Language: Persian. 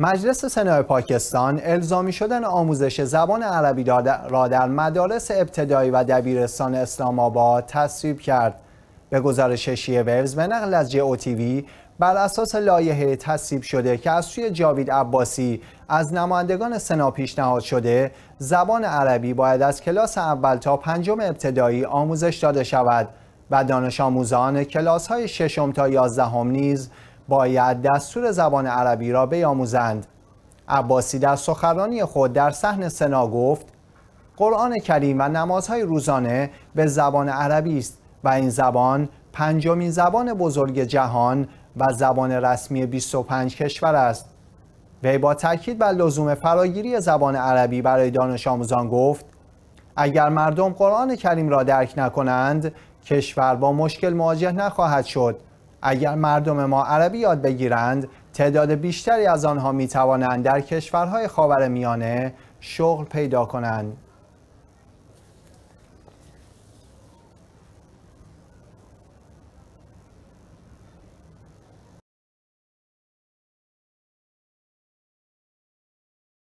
مجلس سنا پاکستان الزامی شدن آموزش زبان عربی را در مدارس ابتدایی و دبیرستان اسلام آباد تصویب کرد. به گزارش شیعه ورز به نقل از جی او تیوی بر اساس لایحه تصویب شده که از سوی جاوید عباسی از نمایندگان سنا پیشنهاد شده زبان عربی باید از کلاس اول تا پنجم ابتدایی آموزش داده شود و دانش آموزان کلاس های ششم تا یازدهم نیز باید دستور زبان عربی را بیاموزند. عباسی در سخنرانی خود در صحن سنا گفت قرآن کریم و نمازهای روزانه به زبان عربی است و این زبان پنجمین زبان بزرگ جهان و زبان رسمی 25 کشور است. وی با تاکید بر لزوم فراگیری زبان عربی برای دانش آموزان گفت اگر مردم قرآن کریم را درک نکنند کشور با مشکل مواجه نخواهد شد. اگر مردم ما عربی یاد بگیرند تعداد بیشتری از آنها می توانند در کشورهای خاور میانه شغل پیدا کنند.